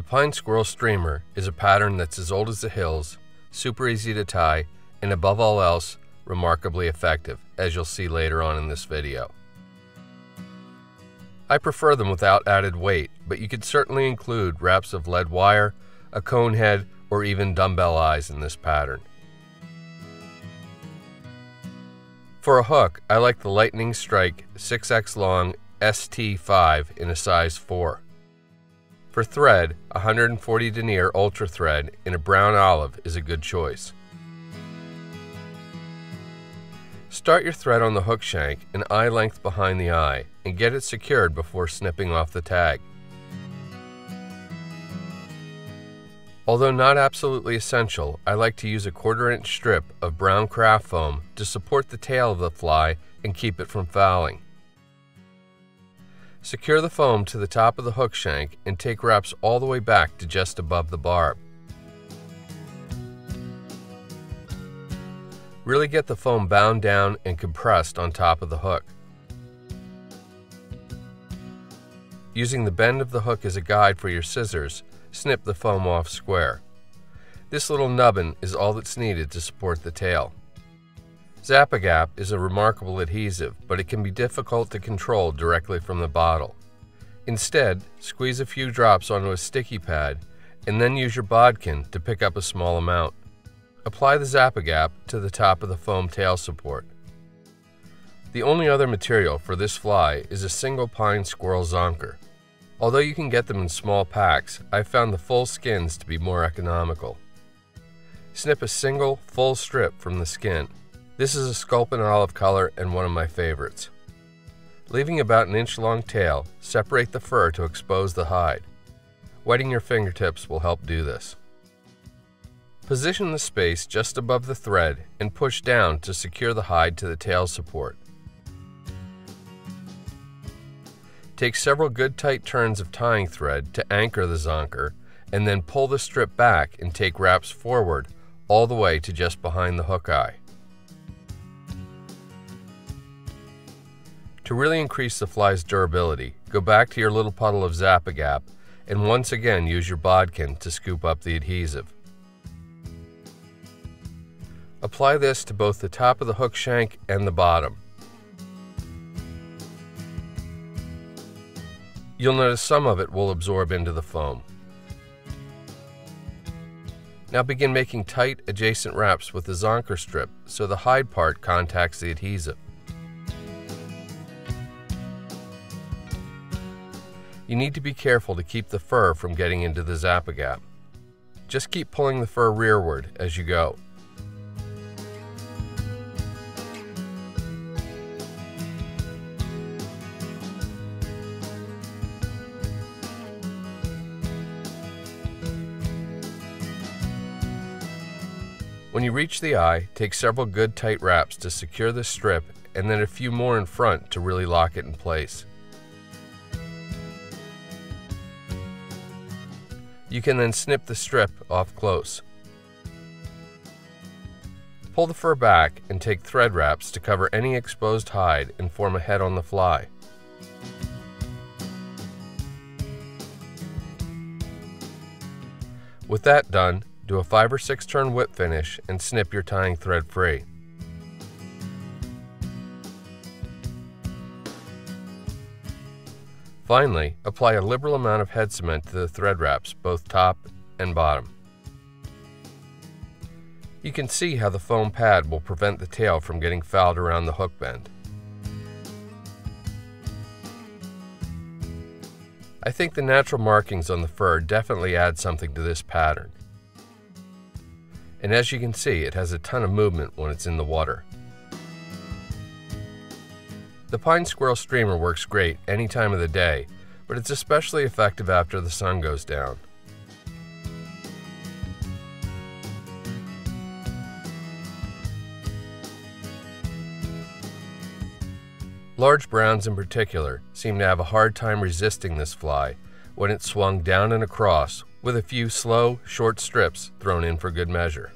The Pine Squirrel Streamer is a pattern that's as old as the hills, super easy to tie, and above all else, remarkably effective, as you'll see later on in this video. I prefer them without added weight, but you could certainly include wraps of lead wire, a cone head, or even dumbbell eyes in this pattern. For a hook, I like the Lightning Strike 6X long ST5 in a size 4. For thread, 140 denier ultra thread in a brown olive is a good choice. Start your thread on the hook shank an eye length behind the eye and get it secured before snipping off the tag. Although not absolutely essential, I like to use a quarter inch strip of brown craft foam to support the tail of the fly and keep it from fouling. Secure the foam to the top of the hook shank and take wraps all the way back to just above the barb. Really get the foam bound down and compressed on top of the hook. Using the bend of the hook as a guide for your scissors, snip the foam off square. This little nubbin is all that's needed to support the tail. Zap-A-Gap is a remarkable adhesive, but it can be difficult to control directly from the bottle. Instead, squeeze a few drops onto a sticky pad and then use your bodkin to pick up a small amount. Apply the Zap-A-Gap to the top of the foam tail support. The only other material for this fly is a single pine squirrel zonker. Although you can get them in small packs, I found the full skins to be more economical. Snip a single, full strip from the skin this is a sculpin olive color and one of my favorites. Leaving about an inch long tail, separate the fur to expose the hide. Wetting your fingertips will help do this. Position the space just above the thread and push down to secure the hide to the tail support. Take several good tight turns of tying thread to anchor the zonker and then pull the strip back and take wraps forward all the way to just behind the hook eye. To really increase the fly's durability, go back to your little puddle of Zap-A-Gap and once again use your bodkin to scoop up the adhesive. Apply this to both the top of the hook shank and the bottom. You'll notice some of it will absorb into the foam. Now begin making tight adjacent wraps with the zonker strip so the hide part contacts the adhesive. You need to be careful to keep the fur from getting into the Zap-A-Gap. Just keep pulling the fur rearward as you go. When you reach the eye, take several good tight wraps to secure the strip and then a few more in front to really lock it in place. You can then snip the strip off close. Pull the fur back and take thread wraps to cover any exposed hide and form a head on the fly. With that done, do a 5 or 6 turn whip finish and snip your tying thread free. Finally, apply a liberal amount of head cement to the thread wraps, both top and bottom. You can see how the foam pad will prevent the tail from getting fouled around the hook bend. I think the natural markings on the fur definitely add something to this pattern. And as you can see, it has a ton of movement when it's in the water. The Pine Squirrel Streamer works great any time of the day, but it's especially effective after the sun goes down. Large browns in particular seem to have a hard time resisting this fly when it's swung down and across with a few slow, short strips thrown in for good measure.